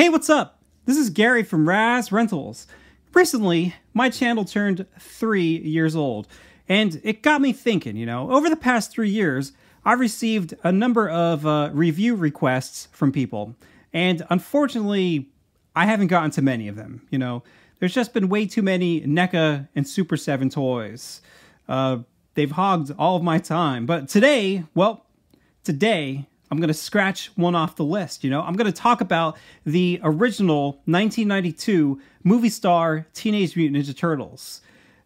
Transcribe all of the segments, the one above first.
Hey, what's up? This is Gary from Raz Rentals. Recently, my channel turned three years old, and it got me thinking, you know, over the past three years, I've received a number of uh, review requests from people, and unfortunately, I haven't gotten to many of them, you know. There's just been way too many NECA and Super 7 toys. Uh, they've hogged all of my time, but today, well, today, I'm going to scratch one off the list. You know, I'm going to talk about the original 1992 movie star Teenage Mutant Ninja Turtles.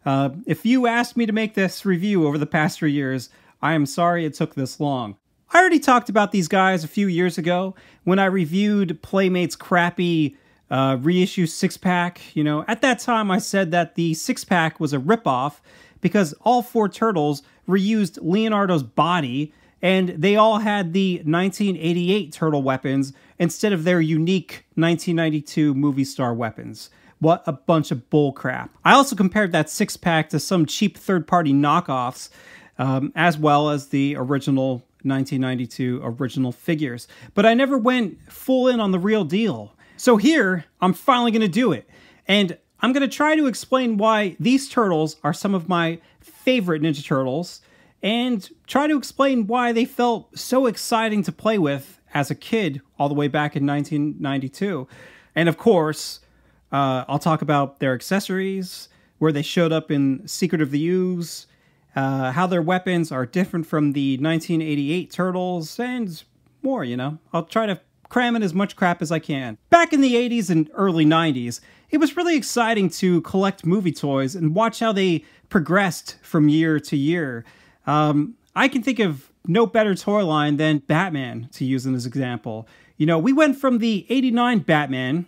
Uh, if you asked me to make this review over the past three years, I am sorry it took this long. I already talked about these guys a few years ago when I reviewed Playmate's crappy uh, reissue six pack. You know, at that time I said that the six pack was a ripoff because all four turtles reused Leonardo's body and they all had the 1988 turtle weapons instead of their unique 1992 movie star weapons. What a bunch of bullcrap. I also compared that six pack to some cheap third party knockoffs, um, as well as the original 1992 original figures. But I never went full in on the real deal. So here, I'm finally going to do it. And I'm going to try to explain why these turtles are some of my favorite Ninja Turtles and try to explain why they felt so exciting to play with as a kid all the way back in 1992. And of course, uh, I'll talk about their accessories, where they showed up in Secret of the Ooze, uh, how their weapons are different from the 1988 Turtles, and more, you know. I'll try to cram in as much crap as I can. Back in the 80s and early 90s, it was really exciting to collect movie toys and watch how they progressed from year to year. Um, I can think of no better toy line than Batman to use in this example. You know, we went from the 89 Batman,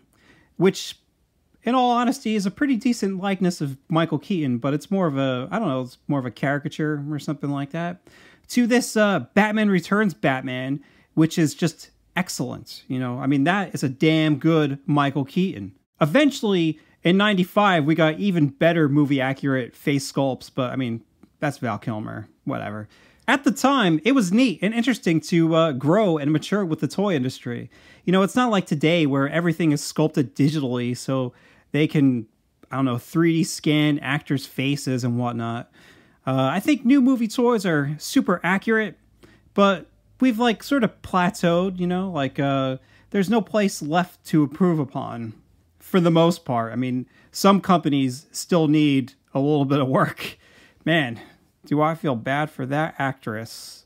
which in all honesty is a pretty decent likeness of Michael Keaton, but it's more of a, I don't know, it's more of a caricature or something like that, to this uh, Batman Returns Batman, which is just excellent. You know, I mean, that is a damn good Michael Keaton. Eventually, in 95, we got even better movie accurate face sculpts, but I mean, that's Val Kilmer, whatever. At the time, it was neat and interesting to uh, grow and mature with the toy industry. You know, it's not like today where everything is sculpted digitally so they can, I don't know, 3D scan actors' faces and whatnot. Uh, I think new movie toys are super accurate, but we've like sort of plateaued, you know, like uh, there's no place left to improve upon for the most part. I mean, some companies still need a little bit of work. Man, do I feel bad for that actress.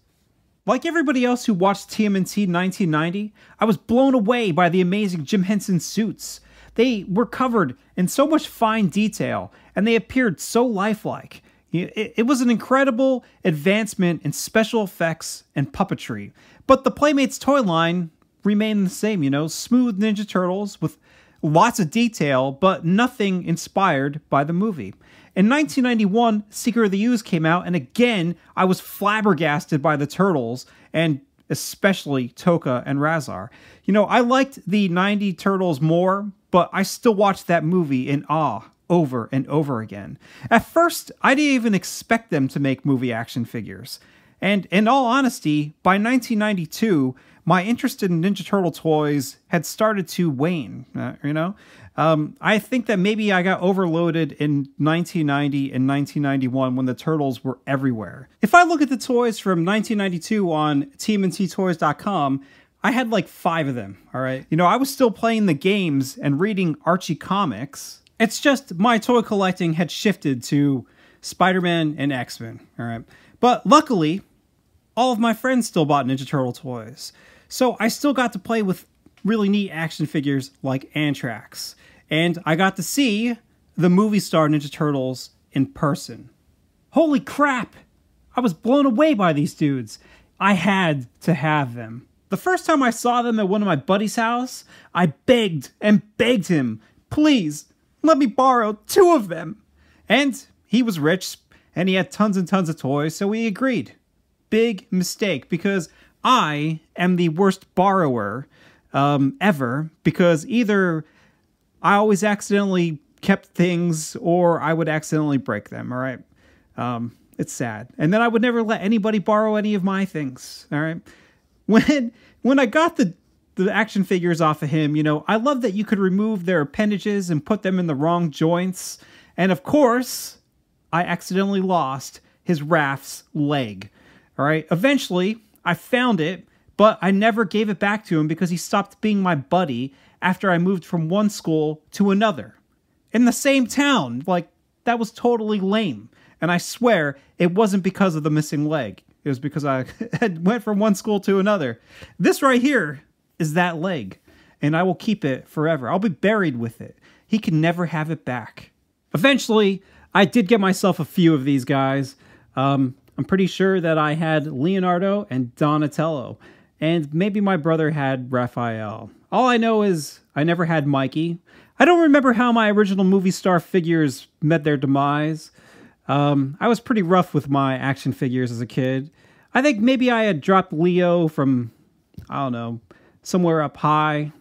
Like everybody else who watched TMNT 1990, I was blown away by the amazing Jim Henson suits. They were covered in so much fine detail, and they appeared so lifelike. It, was an incredible advancement in special effects and puppetry. But the Playmates toy line remained the same, you know, smooth Ninja Turtles with lots of detail, but nothing inspired by the movie. In 1991, Secret of the Ooze came out, and again, I was flabbergasted by the turtles, and especially Tokka and Rahzar. You know, I liked the 90 Turtles more, but I still watched that movie in awe over and over again. At first, I didn't even expect them to make movie action figures. And in all honesty, by 1992, my interest in Ninja Turtle toys had started to wane, uh, you know? Um, I think that maybe I got overloaded in 1990 and 1991 when the turtles were everywhere. If I look at the toys from 1992 on TMNTToys.com, I had like five of them, all right? You know, I was still playing the games and reading Archie comics. It's just my toy collecting had shifted to Spider-Man and X-Men, all right? But luckily, all of my friends still bought Ninja Turtle toys. So I still got to play with really neat action figures like Anthrax. And I got to see the movie star Ninja Turtles in person. Holy crap! I was blown away by these dudes. I had to have them. The first time I saw them at one of my buddy's house, I begged and begged him, please, let me borrow two of them. And he was rich and he had tons and tons of toys, so we agreed. Big mistake because I am the worst borrower um, ever because either I always accidentally kept things or I would accidentally break them. All right. Um, it's sad. And then I would never let anybody borrow any of my things. All right. When when I got the the action figures off of him, you know, I love that you could remove their appendages and put them in the wrong joints. And of course, I accidentally lost his Raph's leg. All right. Eventually, I found it, but I never gave it back to him because he stopped being my buddy after I moved from one school to another in the same town. Like, that was totally lame. And I swear it wasn't because of the missing leg. It was because I had went from one school to another. This right here is that leg, and I will keep it forever. I'll be buried with it. He can never have it back. Eventually, I did get myself a few of these guys. Um, I'm pretty sure that I had Leonardo and Donatello, and maybe my brother had Raphael. All I know is I never had Mikey. I don't remember how my original movie star figures met their demise. Um, I was pretty rough with my action figures as a kid. I think maybe I had dropped Leo from, I don't know, somewhere up high,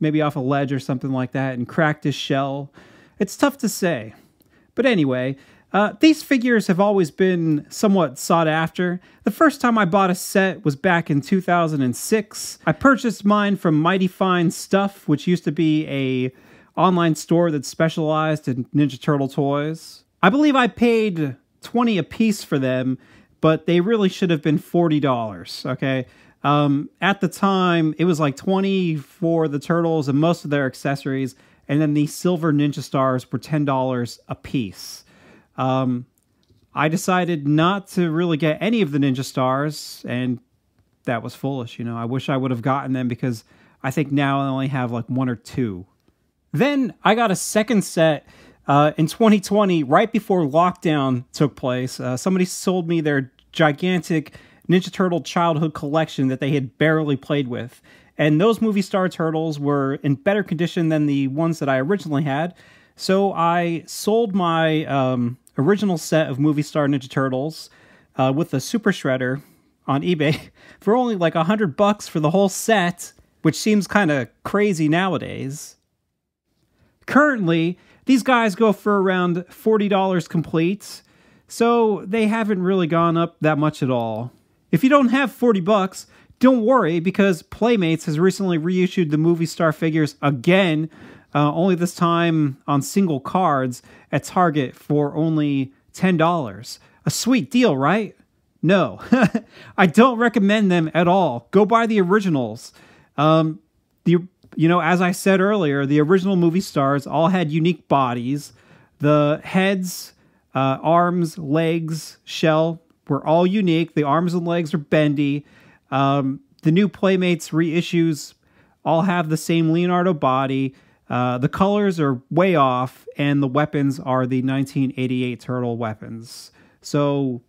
maybe off a ledge or something like that, and cracked his shell. It's tough to say. But anyway, uh, these figures have always been somewhat sought after. The first time I bought a set was back in 2006. I purchased mine from Mighty Fine Stuff, which used to be a online store that specialized in Ninja Turtle toys. I believe I paid 20 a piece for them, but they really should have been $40, okay? Um, at the time, it was like 20 for the turtles and most of their accessories, and then the silver ninja stars were $10 a piece. Um, I decided not to really get any of the Ninja Stars, and that was foolish. You know, I wish I would have gotten them because I think now I only have like one or two. Then I got a second set uh, in 2020, right before lockdown took place. Uh, somebody sold me their gigantic Ninja Turtle childhood collection that they had barely played with. And those movie star turtles were in better condition than the ones that I originally had. So I sold my um, original set of movie star Ninja Turtles uh, with the Super Shredder on eBay for only like a hundred bucks for the whole set, which seems kind of crazy nowadays. Currently, these guys go for around $40 complete, so they haven't really gone up that much at all. If you don't have 40 bucks, don't worry because Playmates has recently reissued the movie star figures again uh, only this time on single cards at Target for only $10. A sweet deal, right? No, I don't recommend them at all. Go buy the originals. Um, the you know, as I said earlier, the original movie stars all had unique bodies. The heads, uh, arms, legs, shell were all unique. The arms and legs are bendy. Um, the new Playmates reissues all have the same Leonardo body. Uh, the colors are way off, and the weapons are the 1988 Turtle weapons. So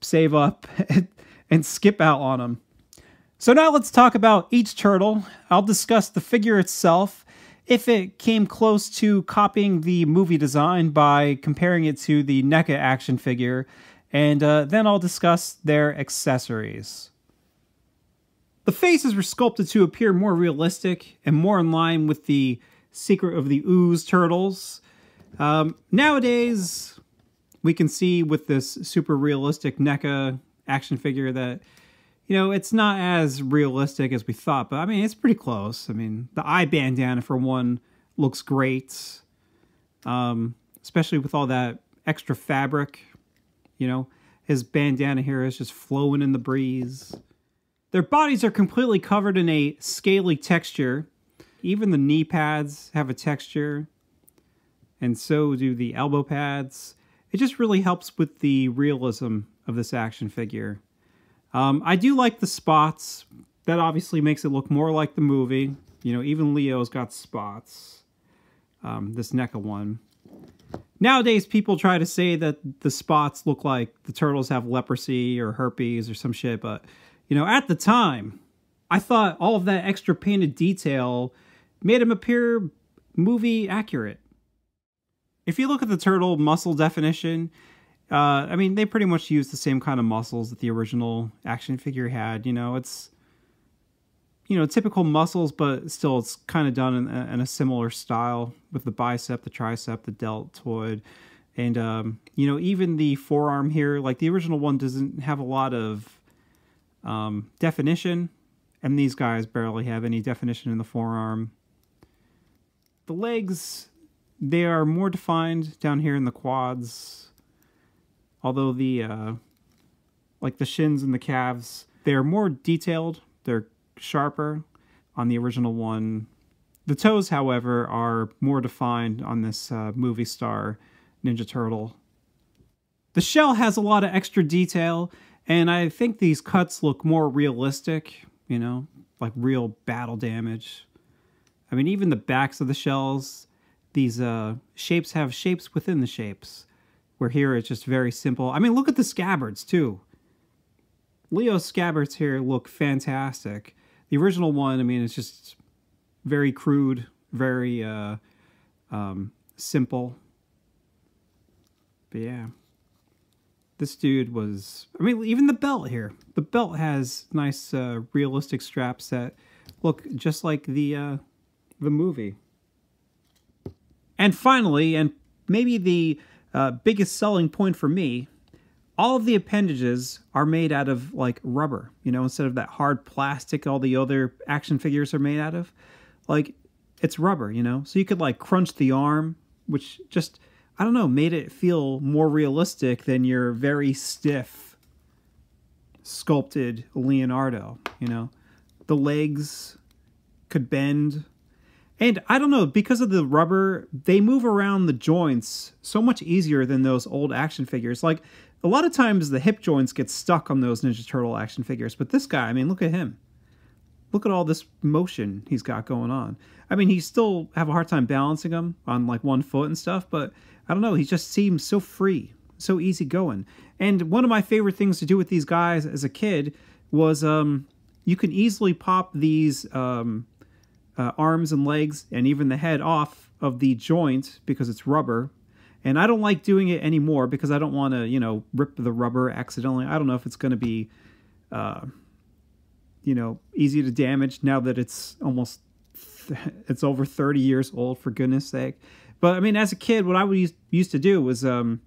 save up and skip out on them. So now let's talk about each turtle. I'll discuss the figure itself, if it came close to copying the movie design by comparing it to the NECA action figure, and uh, then I'll discuss their accessories. The faces were sculpted to appear more realistic and more in line with the Secret of the Ooze turtles. Um, nowadays, we can see with this super realistic NECA action figure that, you know, it's not as realistic as we thought, but I mean, it's pretty close. I mean, the eye bandana, for one, looks great, um, especially with all that extra fabric. You know, his bandana here is just flowing in the breeze. Their bodies are completely covered in a scaly texture. Even the knee pads have a texture, and so do the elbow pads. It just really helps with the realism of this action figure. Um, I do like the spots. That obviously makes it look more like the movie. You know, even Leo's got spots. Um, this NECA one. Nowadays, people try to say that the spots look like the turtles have leprosy or herpes or some shit, but you know, at the time, I thought all of that extra painted detail made him appear movie accurate. If you look at the turtle muscle definition, uh, I mean, they pretty much use the same kind of muscles that the original action figure had. You know, it's you know typical muscles, but still it's kind of done in, in, a similar style with the bicep, the tricep, the deltoid, and um, you know even the forearm here. Like the original one doesn't have a lot of um, definition And these guys barely have any definition in the forearm. The legs, they are more defined down here in the quads. Although the, uh, like the shins and the calves, they're more detailed. They're sharper on the original one. The toes, however, are more defined on this uh, movie star Ninja Turtle. The shell has a lot of extra detail, and I think these cuts look more realistic, you know, like real battle damage. I mean, even the backs of the shells, these uh, shapes have shapes within the shapes, where here it's just very simple. I mean, look at the scabbards, too. Leo's scabbards here look fantastic. The original one, I mean, it's just very crude, very uh, um, simple. But yeah, this dude was. I mean, even the belt here. The belt has nice, uh, realistic straps that look just like the uh, the movie. And finally, and maybe the uh, biggest selling point for me, all of the appendages are made out of like rubber. You know, instead of that hard plastic all the other action figures are made out of. Like, it's rubber. You know, so you could like crunch the arm, which just I don't know, made it feel more realistic than your very stiff, sculpted Leonardo. You know, the legs could bend. And I don't know, because of the rubber, they move around the joints so much easier than those old action figures. Like, a lot of times the hip joints get stuck on those Ninja Turtle action figures, but this guy, I mean, look at him. Look at all this motion he's got going on. I mean, he still have a hard time balancing them on like one foot and stuff, but I don't know. He just seems so free, so easygoing. And one of my favorite things to do with these guys as a kid was um, you can easily pop these um, uh, arms and legs and even the head off of the joint because it's rubber. And I don't like doing it anymore because I don't want to, you know, rip the rubber accidentally. I don't know if it's going to be, uh, you know, easy to damage now that it's almost, it's over 30 years old, for goodness sake. But I mean, as a kid, what I would used to do was, um,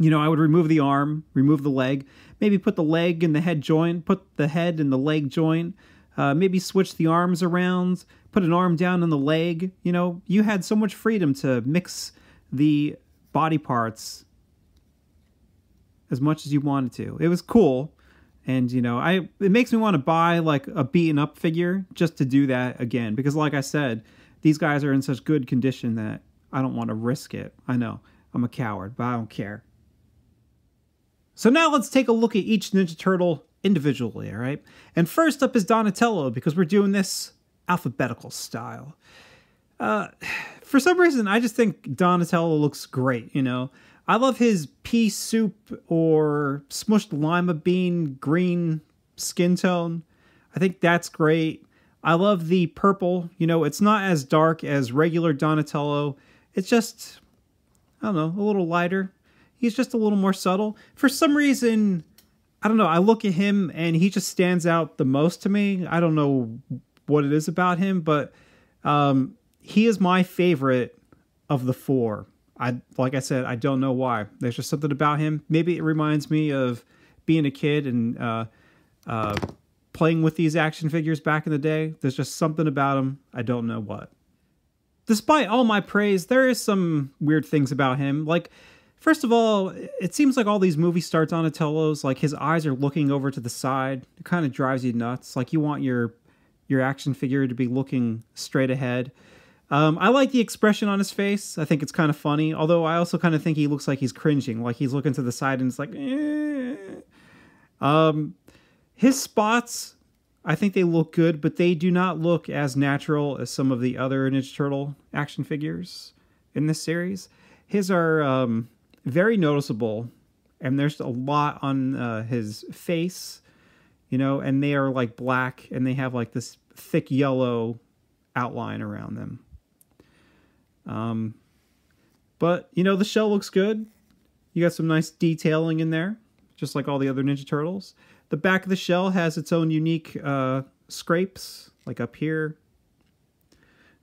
you know, I would remove the arm, remove the leg, maybe put the leg in the head joint, put the head in the leg joint, uh, maybe switch the arms around, put an arm down on the leg. You know, you had so much freedom to mix the body parts as much as you wanted to. It was cool. And you know, I it makes me want to buy like a beaten up figure just to do that again because like I said, these guys are in such good condition that I don't want to risk it. I know, I'm a coward, but I don't care. So now let's take a look at each Ninja Turtle individually, all right? And first up is Donatello, because we're doing this alphabetical style. Uh, for some reason, I just think Donatello looks great, you know? I love his pea soup or smushed lima bean green skin tone. I think that's great. I love the purple. You know, it's not as dark as regular Donatello. It's just, I don't know, a little lighter. He's just a little more subtle. For some reason, I don't know, I look at him and he just stands out the most to me. I don't know what it is about him, but um, he is my favorite of the four. I like I said, I don't know why. There's just something about him. Maybe it reminds me of being a kid and uh, uh, playing with these action figures back in the day. There's just something about them. I don't know what. Despite all my praise, there is some weird things about him. Like, first of all, it seems like all these movie star Donatellos, like his eyes are looking over to the side. It kind of drives you nuts. Like you want your your action figure to be looking straight ahead. Um, I like the expression on his face. I think it's kind of funny. Although I also kind of think he looks like he's cringing, like he's looking to the side and it's like, eh. Um, his spots, I think they look good, but they do not look as natural as some of the other Ninja Turtle action figures in this series. His are um, very noticeable, and there's a lot on uh, his face, you know, and they are like black, and they have like this thick yellow outline around them. Um, but you know, the shell looks good. You got some nice detailing in there, just like all the other Ninja Turtles. The back of the shell has its own unique uh, scrapes, like up here.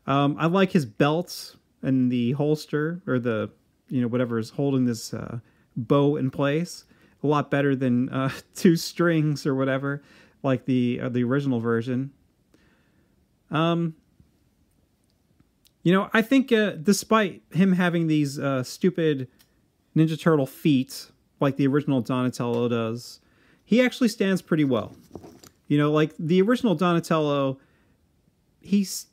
Um, I like his belt and the holster, or the, you know, whatever is holding this uh, bow in place. A lot better than uh, two strings or whatever. like the uh, the original version. Um, you know, I think uh, despite him having these uh, stupid Ninja Turtle feet like the original Donatello does, he actually stands pretty well. You know, like the original Donatello, he's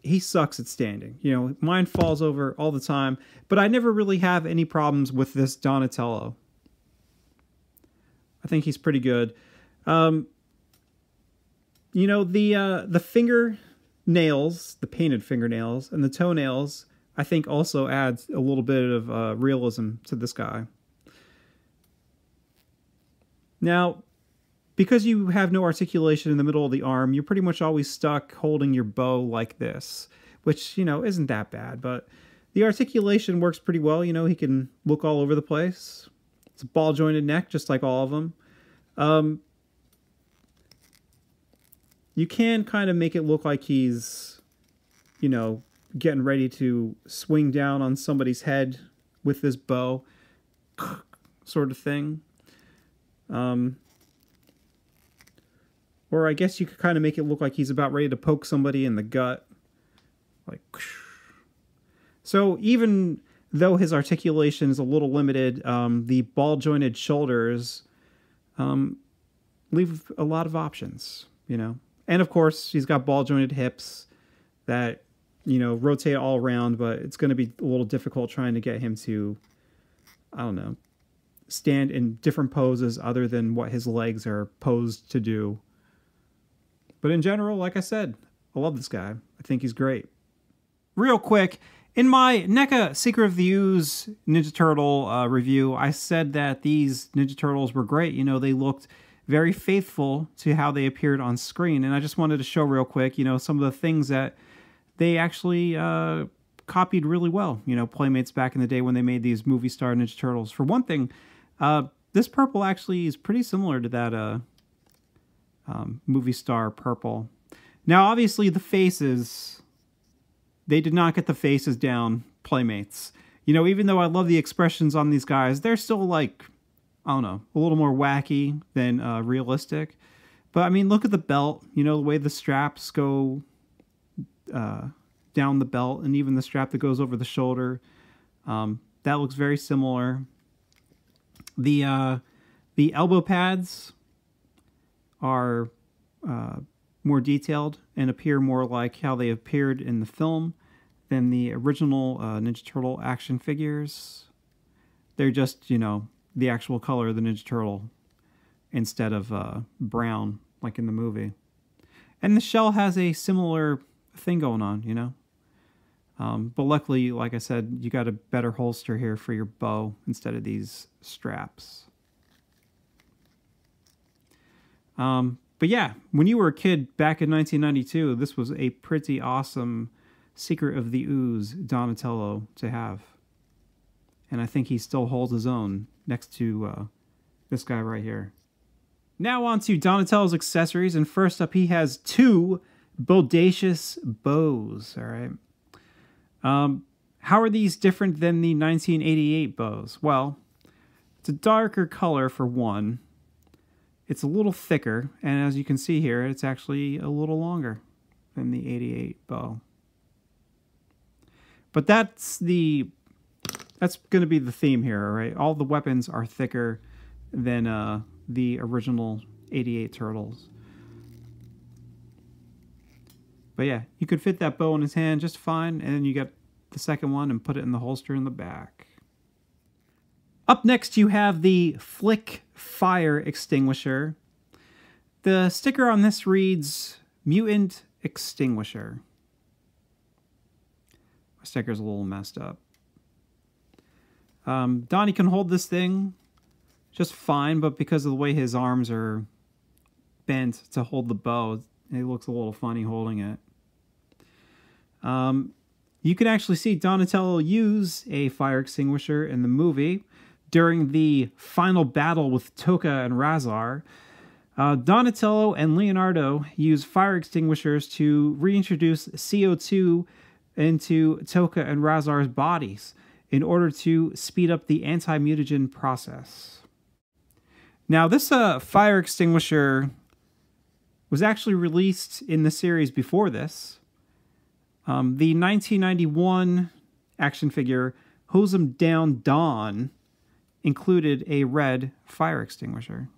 he sucks at standing. You know, mine falls over all the time, but I never really have any problems with this Donatello. I think he's pretty good. Um, you know, the uh, the finger nails, the painted fingernails, and the toenails, I think also adds a little bit of uh, realism to this guy. Now, because you have no articulation in the middle of the arm, you're pretty much always stuck holding your bow like this, which, you know, isn't that bad, but the articulation works pretty well. You know, he can look all over the place. It's a ball jointed neck, just like all of them. Um, you can kind of make it look like he's, you know, getting ready to swing down on somebody's head with this bow, sort of thing. Um, or I guess you could kind of make it look like he's about ready to poke somebody in the gut. Like, so even though his articulation is a little limited, um, the ball jointed shoulders um, leave a lot of options, you know. And of course, he's got ball jointed hips that, you know, rotate all around, but it's going to be a little difficult trying to get him to, I don't know, stand in different poses other than what his legs are posed to do. But in general, like I said, I love this guy. I think he's great. Real quick, in my NECA Secret of the Ooze Ninja Turtle uh, review, I said that these Ninja Turtles were great. You know, they looked very faithful to how they appeared on screen. And I just wanted to show real quick, you know, some of the things that they actually uh, copied really well. You know, Playmates back in the day when they made these movie star Ninja Turtles. For one thing, uh, this purple actually is pretty similar to that uh, um, movie star purple. Now, obviously, the faces, they did not get the faces down, Playmates. You know, even though I love the expressions on these guys, they're still like, I don't know, a little more wacky than uh, realistic. But I mean, look at the belt, you know, the way the straps go uh, down the belt and even the strap that goes over the shoulder. Um, that looks very similar. The uh, the elbow pads are uh, more detailed and appear more like how they appeared in the film than the original uh, Ninja Turtle action figures. They're just, you know, the actual color of the Ninja Turtle instead of uh, brown like in the movie. And the shell has a similar thing going on, you know. Um, but luckily, like I said, you got a better holster here for your bow instead of these straps. Um, but yeah, when you were a kid back in 1992, this was a pretty awesome Secret of the Ooze Donatello to have. And I think he still holds his own next to uh, this guy right here. Now on to Donatello's accessories, and first up he has two bodacious bows, all right? Um, how are these different than the 1988 bows? Well, it's a darker color for one. It's a little thicker, and as you can see here, it's actually a little longer than the 88 bow. But that's the that's going to be the theme here, right? All the weapons are thicker than uh, the original 88 turtles. But yeah, you could fit that bow in his hand just fine, and then you get the second one and put it in the holster in the back. Up next, you have the Flick Fire Extinguisher. The sticker on this reads Mutant Extinguisher. My sticker's a little messed up. Um, Donnie can hold this thing just fine, but because of the way his arms are bent to hold the bow, it looks a little funny holding it. Um, you can actually see Donatello use a fire extinguisher in the movie during the final battle with Tokka and Rahzar, Uh, Donatello and Leonardo use fire extinguishers to reintroduce CO2 into Tokka and Rahzar's bodies in order to speed up the anti-mutagen process. Now, this uh, fire extinguisher was actually released in the series before this. Um, the 1991 action figure Hose 'em Down Don included a red fire extinguisher.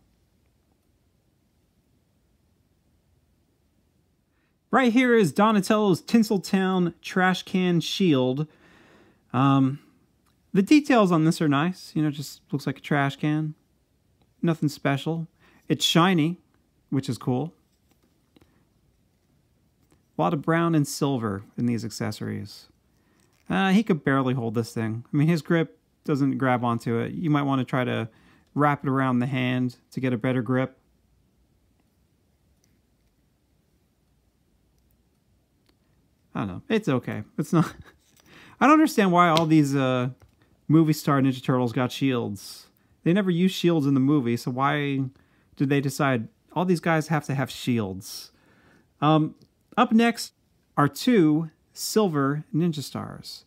Right here is Donatello's Tinseltown trash can shield. Um, the details on this are nice. You know, just looks like a trash can. Nothing special. It's shiny, which is cool. A lot of brown and silver in these accessories. Uh, he could barely hold this thing. I mean, his grip doesn't grab onto it. You might want to try to wrap it around the hand to get a better grip. I don't know. It's okay. It's not. I don't understand why all these uh, movie star Ninja Turtles got shields. They never used shields in the movie, so why did they decide all these guys have to have shields? Um, up next are two silver Ninja Stars.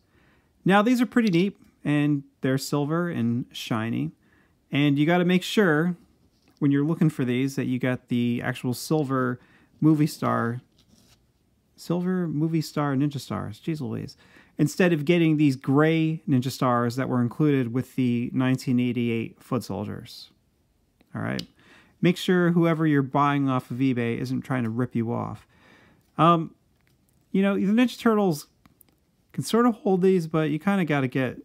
Now, these are pretty neat, and they're silver and shiny. And you got to make sure when you're looking for these that you got the actual silver movie star silver movie star ninja stars. Jeez Louise. Instead of getting these gray ninja stars that were included with the 1988 foot soldiers. All right. Make sure whoever you're buying off of eBay isn't trying to rip you off. Um, you know, the Ninja Turtles can sort of hold these, but you kind of got to get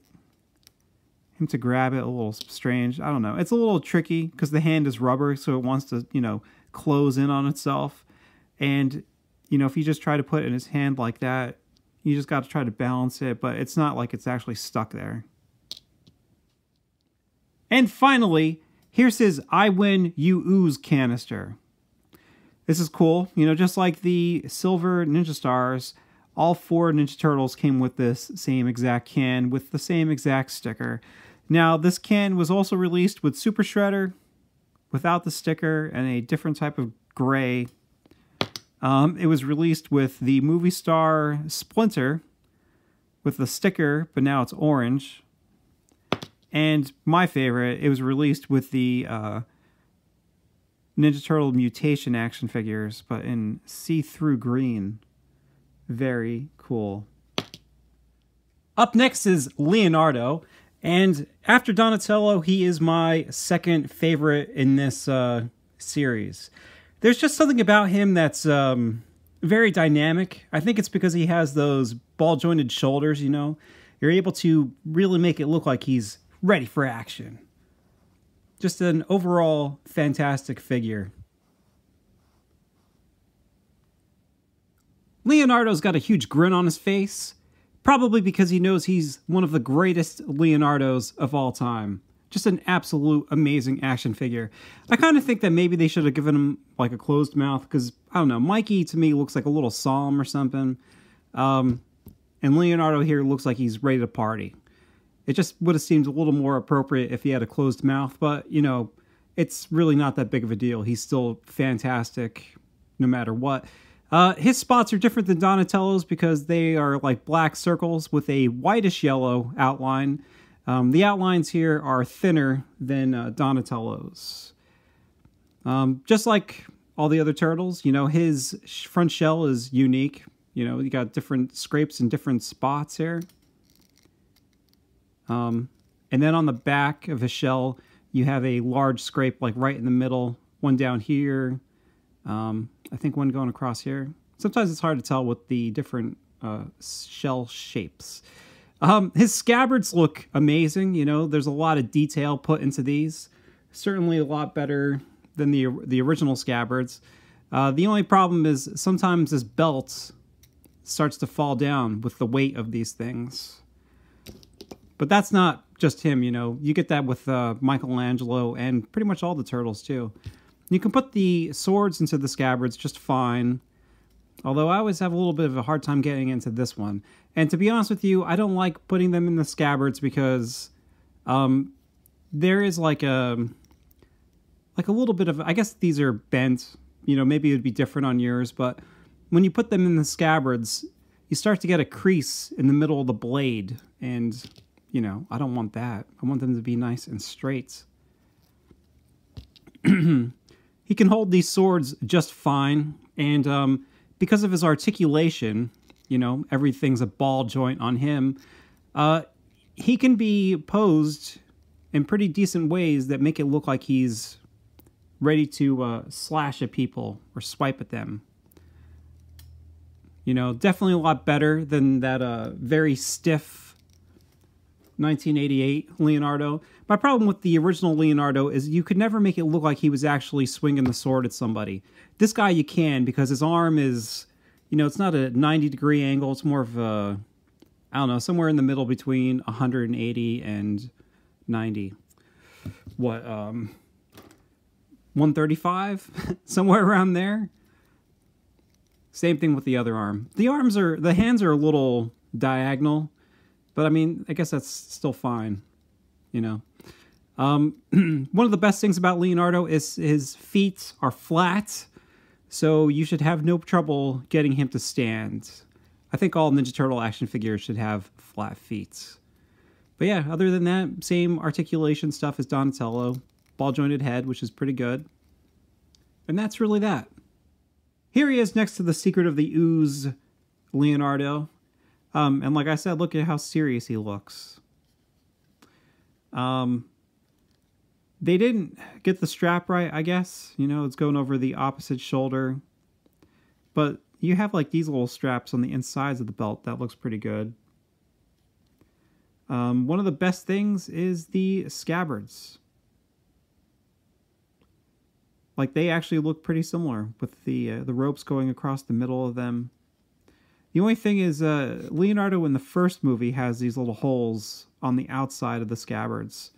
him to grab it a little strange. I don't know. It's a little tricky because the hand is rubber, so it wants to, you know, close in on itself. And you know, if you just try to put it in his hand like that, you just got to try to balance it, but it's not like it's actually stuck there. And finally, here's his I Win You Ooze canister. This is cool. You know, just like the Silver Ninja Stars, all four Ninja Turtles came with this same exact can with the same exact sticker. Now, this can was also released with Super Shredder, without the sticker, and a different type of gray um, it was released with the movie star Splinter with the sticker, but now it's orange. And my favorite, it was released with the uh, Ninja Turtle mutation action figures, but in see-through green. Very cool. Up next is Leonardo. And after Donatello, he is my second favorite in this uh, series there's just something about him that's um, very dynamic. I think it's because he has those ball jointed shoulders, you know. You're able to really make it look like he's ready for action. Just an overall fantastic figure. Leonardo's got a huge grin on his face, probably because he knows he's one of the greatest Leonardos of all time just an absolute amazing action figure. I kind of think that maybe they should have given him like a closed mouth because I don't know. Mikey to me looks like a little psalm or something, um, and Leonardo here looks like he's ready to party. It just would have seemed a little more appropriate if he had a closed mouth, but you know, it's really not that big of a deal. He's still fantastic, no matter what. Uh, his spots are different than Donatello's because they are like black circles with a whitish yellow outline. Um, the outlines here are thinner than uh, Donatello's. Um, just like all the other turtles, you know, his front shell is unique. You know, you got different scrapes in different spots here. Um, and then on the back of his shell, you have a large scrape like right in the middle, one down here. Um, I think one going across here. Sometimes it's hard to tell with the different uh, shell shapes. Um, his scabbards look amazing. You know, there's a lot of detail put into these. Certainly a lot better than the the original scabbards. Uh, the only problem is sometimes his belt starts to fall down with the weight of these things. But that's not just him, you know. You get that with uh, Michelangelo and pretty much all the turtles too. You can put the swords into the scabbards just fine. Although I always have a little bit of a hard time getting into this one. And to be honest with you, I don't like putting them in the scabbards because um, there is like a like a little bit of I guess these are bent. You know, maybe it would be different on yours, but when you put them in the scabbards, you start to get a crease in the middle of the blade, and you know, I don't want that. I want them to be nice and straight. He can hold these swords just fine, and um, because of his articulation, you know, everything's a ball joint on him. Uh, he can be posed in pretty decent ways that make it look like he's ready to uh, slash at people or swipe at them. You know, definitely a lot better than that uh, very stiff 1988 Leonardo. My problem with the original Leonardo is you could never make it look like he was actually swinging the sword at somebody. This guy you can because his arm is, you know, it's not a 90 degree angle. It's more of a, I don't know, somewhere in the middle between 180 and 90. What, um, 135? somewhere around there. Same thing with the other arm. The arms are, the hands are a little diagonal, but I mean, I guess that's still fine, you know. Um, one of the best things about Leonardo is his feet are flat, so you should have no trouble getting him to stand. I think all Ninja Turtle action figures should have flat feet. But yeah, other than that, same articulation stuff as Donatello. Ball jointed head, which is pretty good. And that's really that. Here he is next to the Secret of the Ooze Leonardo. Um, and like I said, look at how serious he looks. Um, they didn't get the strap right, I guess. You know, it's going over the opposite shoulder. But you have like these little straps on the insides of the belt. That looks pretty good. Um, one of the best things is the scabbards. Like they actually look pretty similar with the uh, the ropes going across the middle of them. The only thing is, uh, Leonardo in the first movie has these little holes on the outside of the scabbards,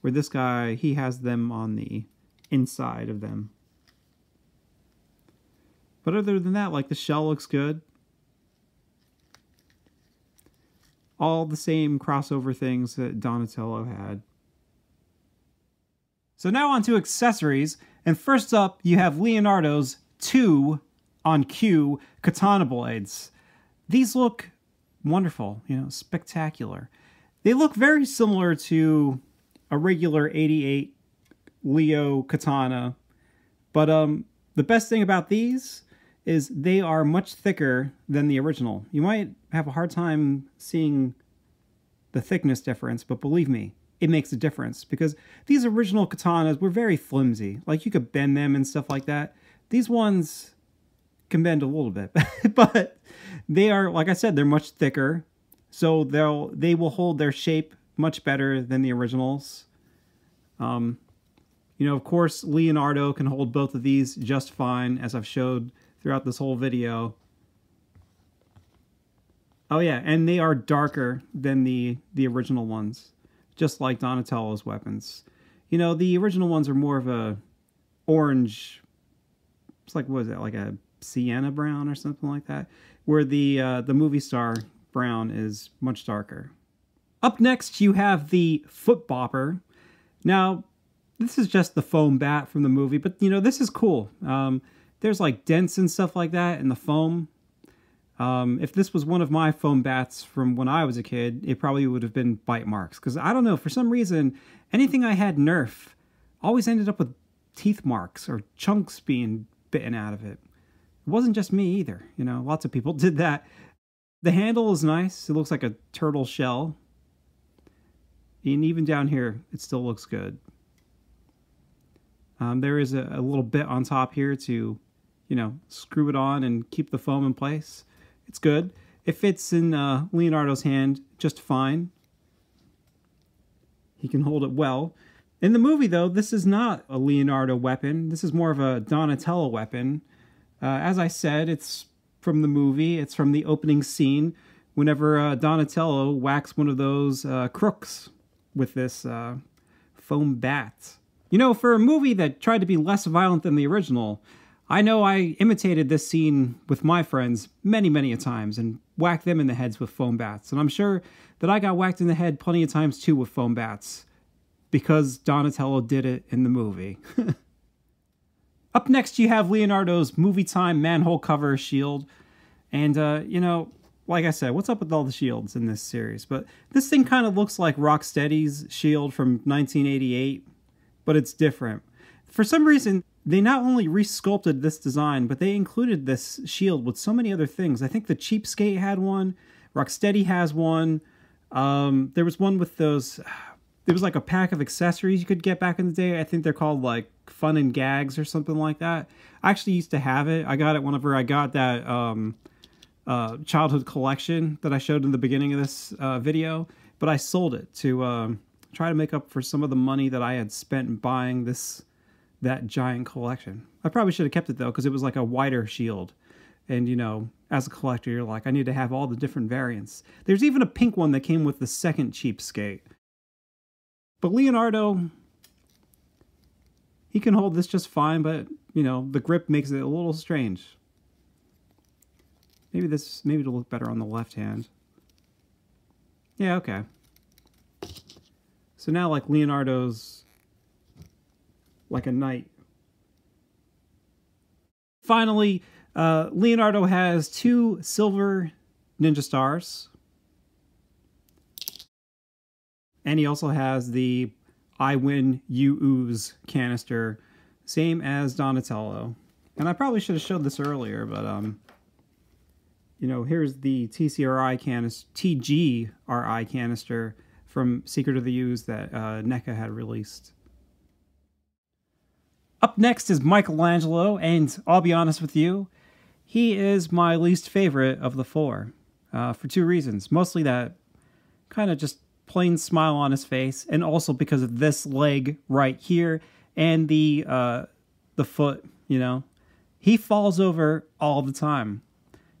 where this guy he has them on the inside of them. But other than that, like the shell looks good. all the same crossover things that Donatello had. So now on to accessories, and first up you have Leonardo's two on cue katana blades. These look wonderful, you know, spectacular. They look very similar to a regular 88 Leo katana, but um, the best thing about these is they are much thicker than the original. You might have a hard time seeing the thickness difference, but believe me, it makes a difference because these original katanas were very flimsy. Like you could bend them and stuff like that. These ones can bend a little bit, but they are, like I said, they're much thicker. So they'll, they will hold their shape much better than the originals. Um, you know, of course, Leonardo can hold both of these just fine, as I've showed throughout this whole video. Oh yeah, and they are darker than the the original ones, just like Donatello's weapons. You know, the original ones are more of a orange. It's like what is it, like a sienna brown or something like that, where the uh, the movie star brown is much darker. Up next, you have the Foot Bopper. Now, this is just the foam bat from the movie, but you know this is cool. Um, there's like dents and stuff like that in the foam. Um, if this was one of my foam bats from when I was a kid, it probably would have been bite marks. Because I don't know, for some reason, anything I had Nerf always ended up with teeth marks or chunks being bitten out of it. It wasn't just me either. You know, lots of people did that. The handle is nice. It looks like a turtle shell. And even down here, it still looks good. Um, there is a, a little bit on top here to you know, screw it on and keep the foam in place. It's good. It fits in uh, Leonardo's hand just fine. He can hold it well. In the movie, though, this is not a Leonardo weapon. This is more of a Donatello weapon. Uh, as I said, it's from the movie. It's from the opening scene whenever uh, Donatello whacks one of those uh, crooks with this uh, foam bat. You know, for a movie that tried to be less violent than the original, I know I imitated this scene with my friends many, many a times and whacked them in the heads with foam bats. And I'm sure that I got whacked in the head plenty of times too with foam bats because Donatello did it in the movie. Up next, you have Leonardo's movie time manhole cover shield. And, uh, you know, like I said, what's up with all the shields in this series? But this thing kind of looks like Rocksteady's shield from 1988, but it's different. For some reason, they not only resculpted this design, but they included this shield with so many other things. I think the Cheapskate had one, Rocksteady has one. Um, there was one with those. There was like a pack of accessories you could get back in the day. I think they're called like Fun and Gags or something like that. I actually used to have it. I got it whenever I got that um, uh, childhood collection that I showed in the beginning of this uh, video, but I sold it to um, try to make up for some of the money that I had spent buying this that giant collection. I probably should have kept it though because it was like a wider shield. And you know, as a collector, you're like, I need to have all the different variants. There's even a pink one that came with the second cheapskate. But Leonardo, he can hold this just fine, but you know, the grip makes it a little strange. Maybe this, maybe it'll look better on the left hand. Yeah, okay. So now like Leonardo's like a knight. Finally, uh, Leonardo has two silver ninja stars. And he also has the I win, you ooze canister, same as Donatello. And I probably should have showed this earlier, but um, you know, here's the TCRI canister, TGRI canister from Secret of the Ooze that uh, NECA had released. Up next is Michelangelo, and I'll be honest with you, he is my least favorite of the four uh, for two reasons. Mostly that kind of just plain smile on his face, and also because of this leg right here and the uh, the foot. You know, he falls over all the time.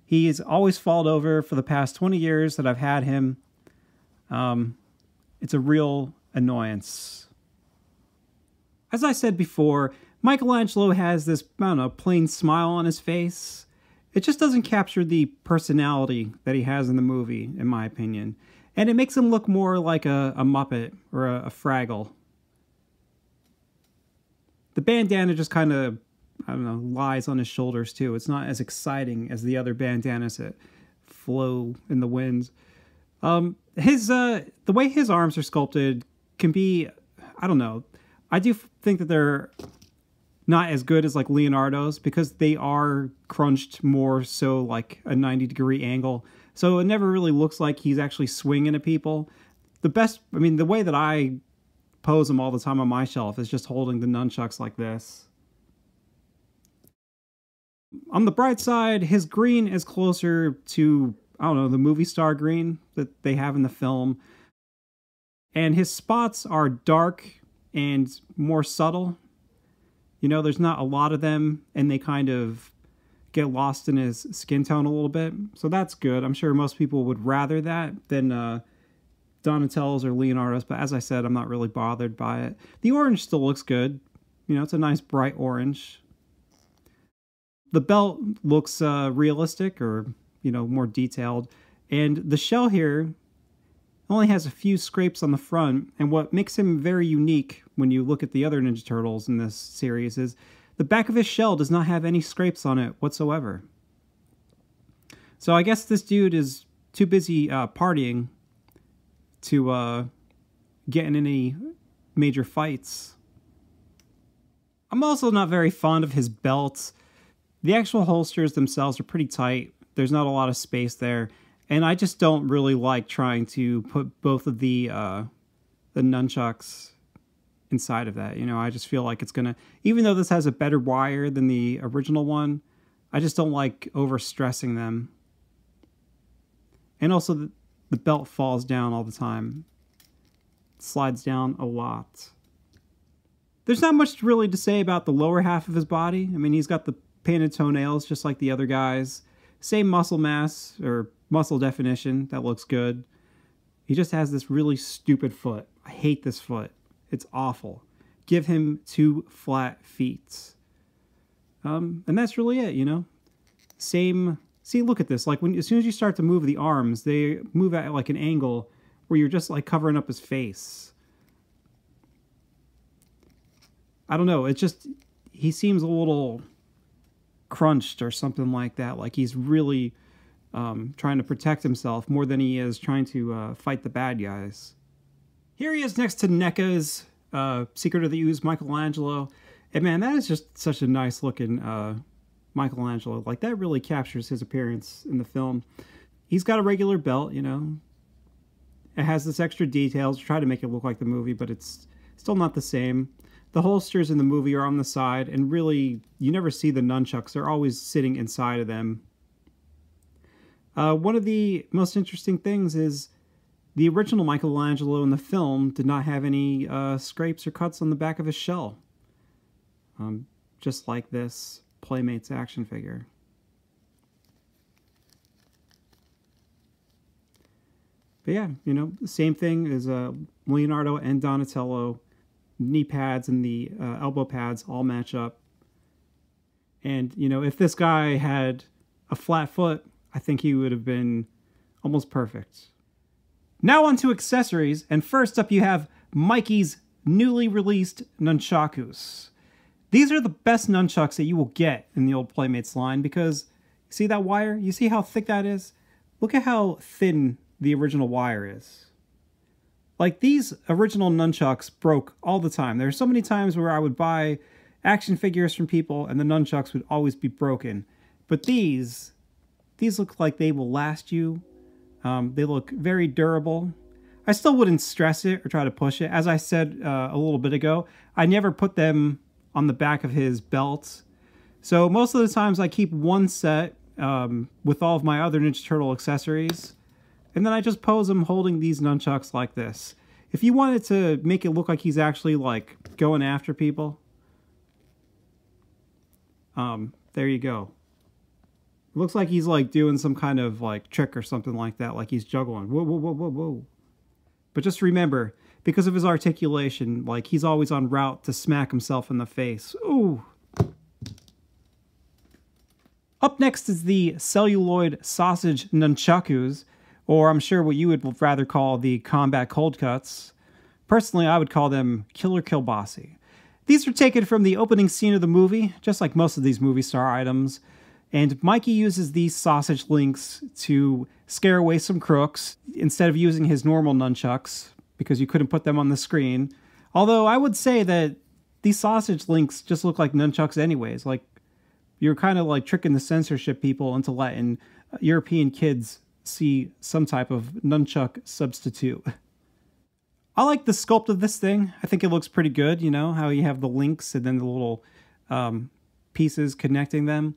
He's always fallen over for the past twenty years that I've had him. Um, it's a real annoyance. As I said before, Michelangelo has this, I don't know, plain smile on his face. It just doesn't capture the personality that he has in the movie, in my opinion. And it makes him look more like a, a Muppet or a, a Fraggle. The bandana just kind of, I don't know, lies on his shoulders too. It's not as exciting as the other bandanas that flow in the winds. Um, his, uh, the way his arms are sculpted can be, I don't know. I do think that they're not as good as like Leonardo's because they are crunched more so like a 90 degree angle. So it never really looks like he's actually swinging at people. The best, I mean, the way that I pose him all the time on my shelf is just holding the nunchucks like this. On the bright side, his green is closer to, I don't know, the movie star green that they have in the film. And his spots are dark and more subtle you know, there's not a lot of them, and they kind of get lost in his skin tone a little bit. So that's good. I'm sure most people would rather that than uh, Donatello's or Leonardo's, but as I said, I'm not really bothered by it. The orange still looks good. You know, it's a nice bright orange. The belt looks uh, realistic or, you know, more detailed. And the shell here only has a few scrapes on the front, and what makes him very unique when you look at the other Ninja Turtles in this series is the back of his shell does not have any scrapes on it whatsoever. So I guess this dude is too busy uh, partying to uh, get in any major fights. I'm also not very fond of his belt. The actual holsters themselves are pretty tight. There's not a lot of space there and I just don't really like trying to put both of the uh, the nunchucks inside of that. You know, I just feel like it's gonna, even though this has a better wire than the original one, I just don't like over stressing them. And also, the, the belt falls down all the time, it slides down a lot. There's not much really to say about the lower half of his body. I mean, he's got the painted toenails just like the other guys. Same muscle mass, or muscle definition. That looks good. He just has this really stupid foot. I hate this foot. It's awful. Give him two flat feet. Um, and that's really it, you know? Same. See, look at this. Like, when as soon as you start to move the arms, they move at like an angle where you're just like covering up his face. I don't know. It just, he seems a little crunched or something like that. Like he's really um, trying to protect himself more than he is trying to uh, fight the bad guys. Here he is next to NECA's uh, Secret of the Ooze, Michelangelo. And man, that is just such a nice looking uh, Michelangelo. Like that really captures his appearance in the film. He's got a regular belt, you know. It has this extra details, to try to make it look like the movie, but it's still not the same. The holsters in the movie are on the side, and really, you never see the nunchucks. They're always sitting inside of them. Uh, one of the most interesting things is the original Michelangelo in the film did not have any uh, scrapes or cuts on the back of his shell. Um, just like this Playmates action figure. But yeah, you know, the same thing as uh, Leonardo and Donatello. Knee pads and the uh, elbow pads all match up. And, you know, if this guy had a flat foot, I think he would have been almost perfect. Now on to accessories, and first up you have Mikey's newly released nunchakus. These are the best nunchucks that you will get in the old Playmates line because see that wire? You see how thick that is? Look at how thin the original wire is. Like these original nunchucks broke all the time. There are so many times where I would buy action figures from people and the nunchucks would always be broken. But these, these look like they will last you. Um, they look very durable. I still wouldn't stress it or try to push it. As I said uh, a little bit ago, I never put them on the back of his belt. So most of the times I keep one set um, with all of my other Ninja Turtle accessories. And then I just pose him holding these nunchucks like this. If you wanted to make it look like he's actually like going after people, um, there you go. Looks like he's like doing some kind of like trick or something like that, like he's juggling. Whoa, whoa, whoa, whoa, whoa. But just remember, because of his articulation, like he's always on route to smack himself in the face. Ooh. Up next is the celluloid sausage nunchakus, or I'm sure what you would rather call the combat cold cuts. Personally, I would call them killer kielbasi. These are taken from the opening scene of the movie, just like most of these movie star items. And Mikey uses these sausage links to scare away some crooks instead of using his normal nunchucks, because you couldn't put them on the screen. Although I would say that these sausage links just look like nunchucks anyways. Like you're kind of like tricking the censorship people into letting European kids see some type of nunchuck substitute. I like the sculpt of this thing. I think it looks pretty good, you know, how you have the links and then the little um, pieces connecting them.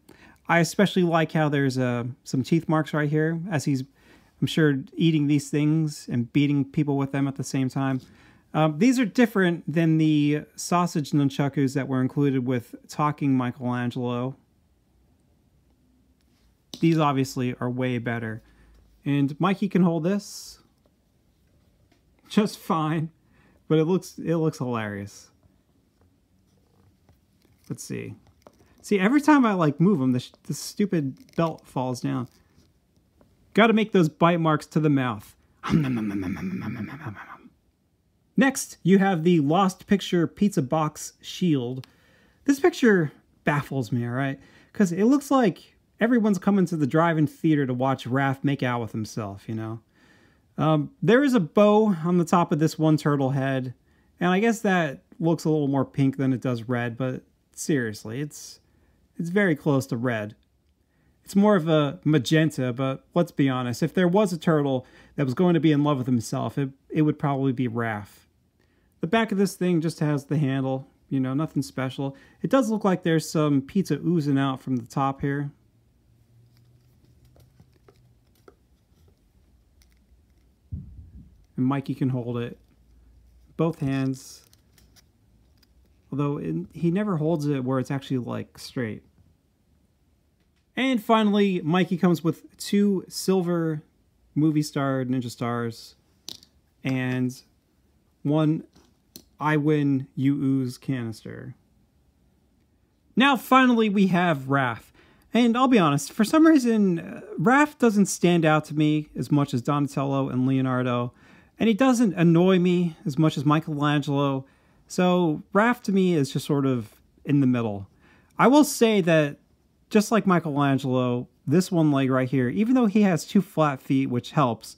I especially like how there's uh, some teeth marks right here as he's I'm sure eating these things and beating people with them at the same time. Um, these are different than the sausage nunchakus that were included with Talking Michelangelo. These obviously are way better. And Mikey can hold this just fine, but it looks it looks hilarious. Let's see. See, every time I like move them, the, the stupid belt falls down. Got to make those bite marks to the mouth. Next, you have the Lost Picture Pizza Box Shield. This picture baffles me, all right? Because it looks like everyone's coming to the drive-in theater to watch Raph make out with himself, you know? Um, there is a bow on the top of this one turtle head, and I guess that looks a little more pink than it does red, but seriously, it's it's very close to red. It's more of a magenta, but let's be honest. If there was a turtle that was going to be in love with himself, it, it would probably be Raph. The back of this thing just has the handle, you know, nothing special. It does look like there's some pizza oozing out from the top here. And Mikey can hold it. Both hands. Although it, he never holds it where it's actually like straight. And finally, Mikey comes with two silver movie star ninja stars and one I win, you ooze canister. Now, finally, we have Raph. And I'll be honest, for some reason, uh, Raph doesn't stand out to me as much as Donatello and Leonardo, and he doesn't annoy me as much as Michelangelo. So, Raph to me is just sort of in the middle. I will say that just like Michelangelo, this one leg right here, even though he has two flat feet, which helps,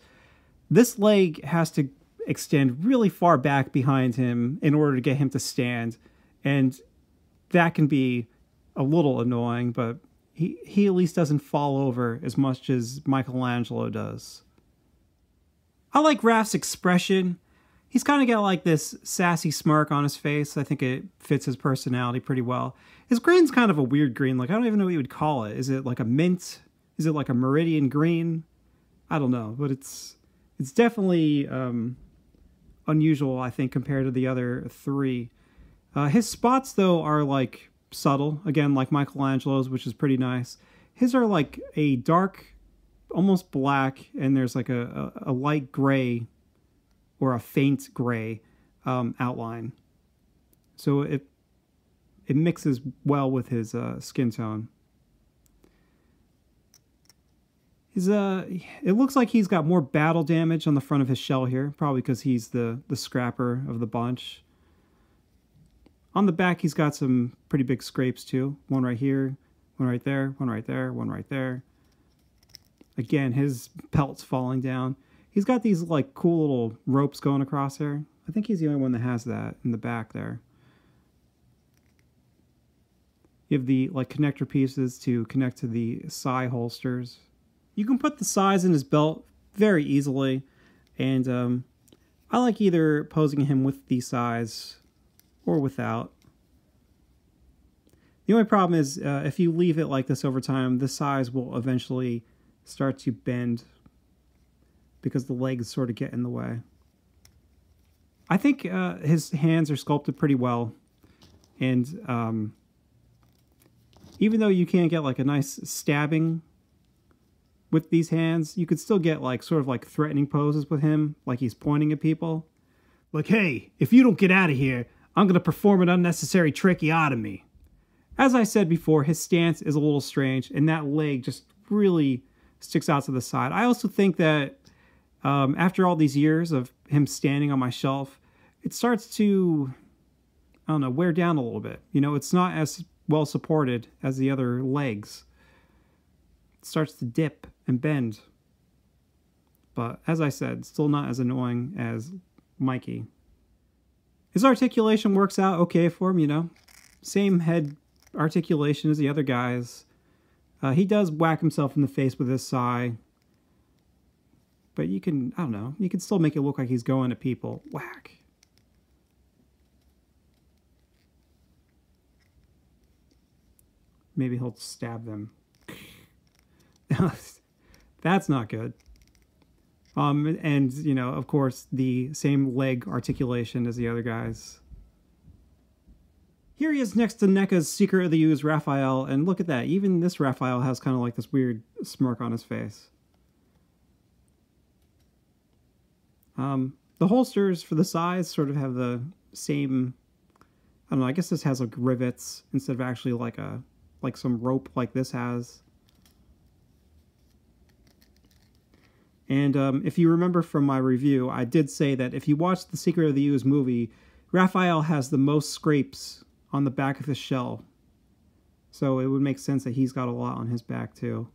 this leg has to extend really far back behind him in order to get him to stand. And that can be a little annoying, but he, he at least doesn't fall over as much as Michelangelo does. I like Raph's expression. He's kind of got like this sassy smirk on his face. I think it fits his personality pretty well. His green's kind of a weird green. Like, I don't even know what you would call it. Is it like a mint? Is it like a meridian green? I don't know, but it's it's definitely um, unusual, I think, compared to the other three. Uh, his spots, though, are like subtle. Again, like Michelangelo's, which is pretty nice. His are like a dark, almost black, and there's like a, a, a light gray or a faint gray um, outline. So it it mixes well with his uh, skin tone. He's uh, it looks like he's got more battle damage on the front of his shell here, probably because he's the the scrapper of the bunch. On the back, he's got some pretty big scrapes too. One right here, one right there, one right there, one right there. Again, his pelt's falling down. He's got these like cool little ropes going across here. I think he's the only one that has that in the back there. You have the like connector pieces to connect to the sai holsters. You can put the sais in his belt very easily, and um, I like either posing him with the sais or without. The only problem is uh, if you leave it like this over time, the sais will eventually start to bend because the legs sort of get in the way. I think uh, his hands are sculpted pretty well, and um, even though you can't get like a nice stabbing with these hands, you could still get like sort of like threatening poses with him, like he's pointing at people. Like, hey, if you don't get out of here, I'm going to perform an unnecessary tracheotomy. As I said before, his stance is a little strange, and that leg just really sticks out to the side. I also think that um, after all these years of him standing on my shelf, it starts to, I don't know, wear down a little bit. You know, it's not as well supported as the other legs. It starts to dip and bend. But as I said, still not as annoying as Mikey. His articulation works out okay for him, you know. Same head articulation as the other guys. Uh, he does whack himself in the face with his sai. But you can, I don't know, you can still make it look like he's going to people. Whack. Maybe he'll stab them. That's not good. Um, and, you know, of course, the same leg articulation as the other guys. Here he is next to NECA's Secret of the Ooze Raphael, and look at that. Even this Raphael has kind of like this weird smirk on his face. Um, the holsters for the sais sort of have the same, I don't know, I guess this has like rivets instead of actually like a, like some rope like this has. And um, if you remember from my review, I did say that if you watch the Secret of the Ooze movie, Raphael has the most scrapes on the back of his shell. So it would make sense that he's got a lot on his back too.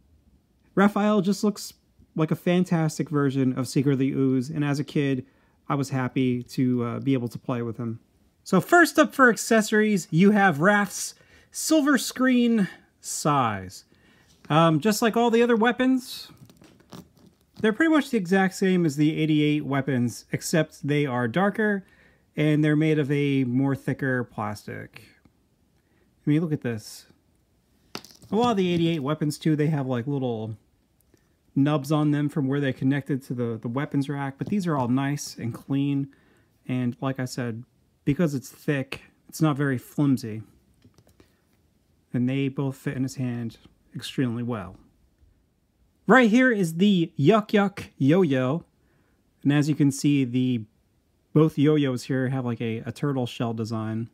Raphael just looks like a fantastic version of Secret of the Ooze, and as a kid, I was happy to uh, be able to play with him. So first up for accessories, you have Raph's silver screen sais. Um, just like all the other weapons, they're pretty much the exact same as the 88 weapons, except they are darker and they're made of a more thicker plastic. I mean, look at this. A lot of the 88 weapons, too, they have like little nubs on them from where they connected to the, the weapons rack, but these are all nice and clean. And like I said, because it's thick, it's not very flimsy. And they both fit in his hand extremely well. Right here is the Yuck Yuck Yo-Yo. And as you can see, the both yo-yos here have like a, a turtle shell design.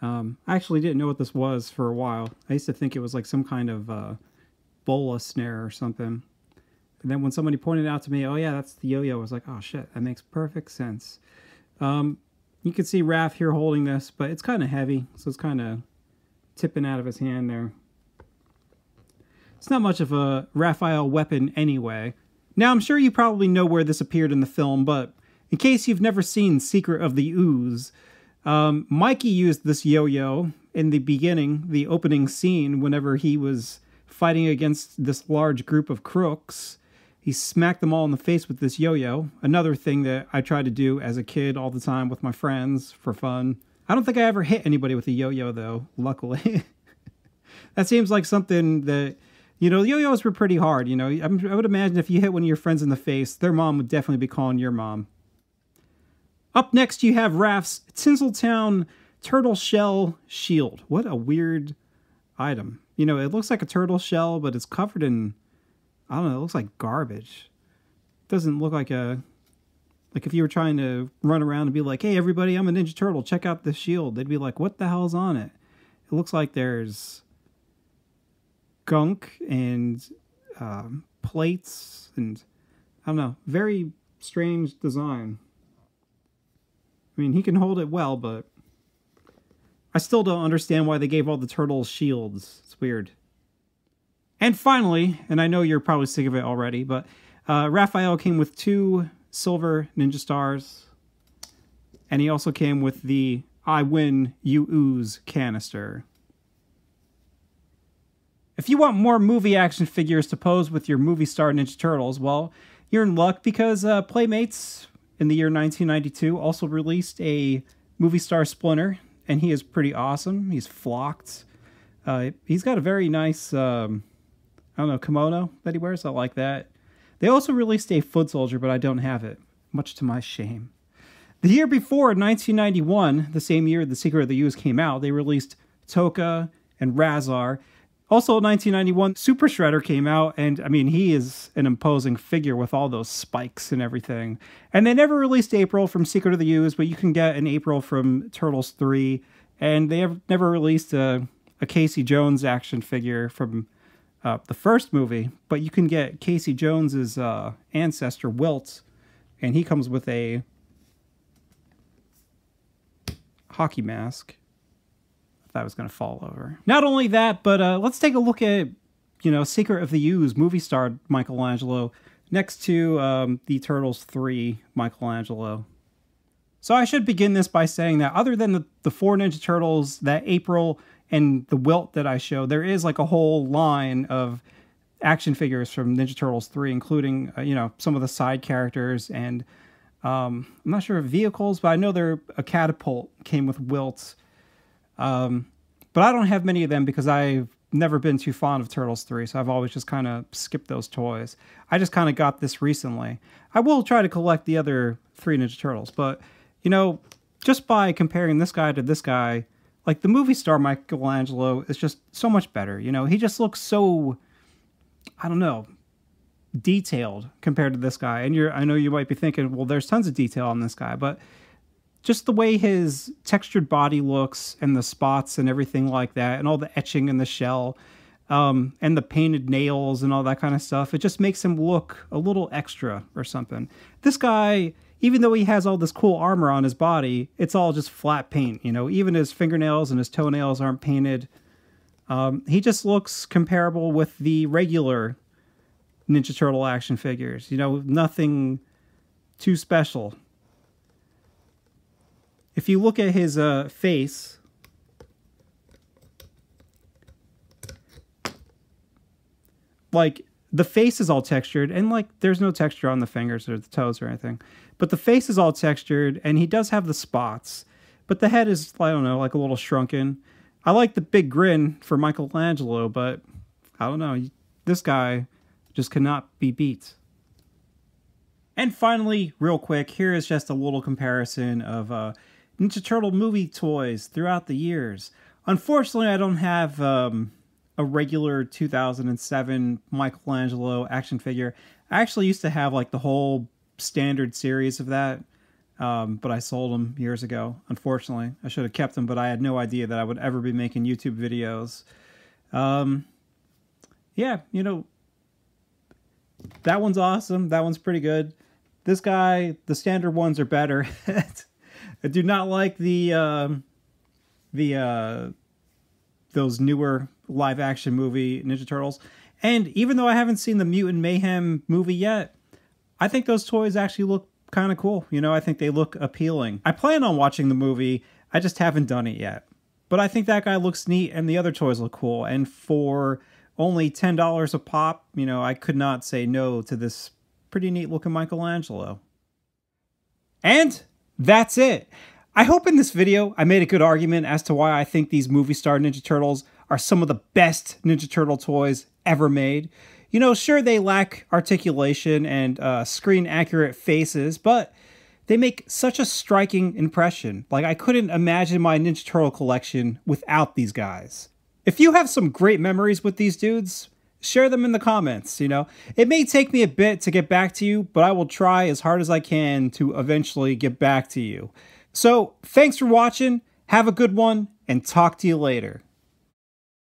Um, I actually didn't know what this was for a while. I used to think it was like some kind of uh, bola snare or something. And then when somebody pointed out to me, oh yeah, that's the yo-yo, I was like, oh shit, that makes perfect sense. Um, you can see Raph here holding this, but it's kind of heavy, so it's kind of tipping out of his hand there. It's not much of a Raphael weapon anyway. Now, I'm sure you probably know where this appeared in the film, but in case you've never seen Secret of the Ooze, Um, Mikey used this yo-yo in the beginning, the opening scene, whenever he was fighting against this large group of crooks. He smacked them all in the face with this yo-yo. Another thing that I tried to do as a kid all the time with my friends for fun. I don't think I ever hit anybody with a yo-yo though, luckily. that seems like something that you know, yo-yos were pretty hard. You know, I would imagine if you hit one of your friends in the face, their mom would definitely be calling your mom. Up next, you have Raph's Tinseltown Turtle Shell Shield. What a weird item. You know, it looks like a turtle shell, but it's covered in, I don't know, it looks like garbage. It doesn't look like a, like if you were trying to run around and be like, hey, everybody, I'm a Ninja Turtle, check out this shield. They'd be like, what the hell's on it? It looks like there's gunk and um, plates and I don't know, very strange design. I mean, he can hold it well, but I still don't understand why they gave all the turtles shields. It's weird. And finally, and I know you're probably sick of it already, but uh, Raphael came with two silver ninja stars, and he also came with the I win, you ooze canister. If you want more movie action figures to pose with your movie star Ninja Turtles, well, you're in luck because uh, Playmates in the year 1992 also released a movie star Splinter, and he is pretty awesome. He's flocked. Uh, he's got a very nice, um, I don't know, kimono that he wears. I like that. They also released a Foot Soldier, but I don't have it, much to my shame. The year before, 1991, the same year The Secret of the Ooze came out, they released Tokka and Rahzar, also, 1991, Super Shredder came out, and I mean, he is an imposing figure with all those spikes and everything. And they never released April from Secret of the Ooze, but you can get an April from Turtles 3. And they have never released a, a Casey Jones action figure from uh, the first movie, but you can get Casey Jones's uh, ancestor, Wilt, and he comes with a hockey mask that was going to fall over. Not only that, but uh, let's take a look at, you know, Secret of the Ooze movie star Michelangelo next to um, the Turtles 3 Michelangelo. So I should begin this by saying that other than the, the four Ninja Turtles, that April and the Wilt that I show, there is like a whole line of action figures from Ninja Turtles 3, including, uh, you know, some of the side characters and um, I'm not sure of vehicles, but I know there a catapult came with Wilt um, but I don't have many of them because I've never been too fond of Turtles 3, so I've always just kind of skipped those toys. I just kind of got this recently. I will try to collect the other three Ninja Turtles, but, you know, just by comparing this guy to this guy, like the movie star Michelangelo is just so much better. You know, he just looks so, I don't know, detailed compared to this guy. And you're, I know you might be thinking, well, there's tons of detail on this guy, but just the way his textured body looks and the spots and everything like that, and all the etching in the shell, um, and the painted nails and all that kind of stuff, it just makes him look a little extra or something. This guy, even though he has all this cool armor on his body, it's all just flat paint. You know, even his fingernails and his toenails aren't painted. Um, he just looks comparable with the regular Ninja Turtle action figures. You know, nothing too special if you look at his uh, face, like the face is all textured and like there's no texture on the fingers or the toes or anything but the face is all textured and he does have the spots but the head is i don't know like a little shrunken. I like the big grin for michelangelo but i don't know this guy just cannot be beat. And finally real quick here is just a little comparison of uh, Ninja Turtle movie toys throughout the years. Unfortunately, I don't have um, a regular 2007 Michelangelo action figure. I actually used to have like the whole standard series of that, um, but I sold them years ago. Unfortunately, I should have kept them, but I had no idea that I would ever be making YouTube videos. Um, yeah, you know, that one's awesome. That one's pretty good. This guy, the standard ones are better. I do not like the um, the uh, those newer live action movie Ninja Turtles. And even though I haven't seen the Mutant Mayhem movie yet, I think those toys actually look kind of cool. You know, I think they look appealing. I plan on watching the movie. I just haven't done it yet. But I think that guy looks neat and the other toys look cool. And for only $10 a pop, you know, I could not say no to this pretty neat looking Michelangelo. And that's it. I hope in this video I made a good argument as to why I think these movie star Ninja Turtles are some of the best Ninja Turtle toys ever made. You know, sure, they lack articulation and uh, screen accurate faces, but they make such a striking impression. Like, I couldn't imagine my Ninja Turtle collection without these guys. If you have some great memories with these dudes, share them in the comments. You know, it may take me a bit to get back to you, but I will try as hard as I can to eventually get back to you. So, thanks for watching, have a good one, and talk to you later.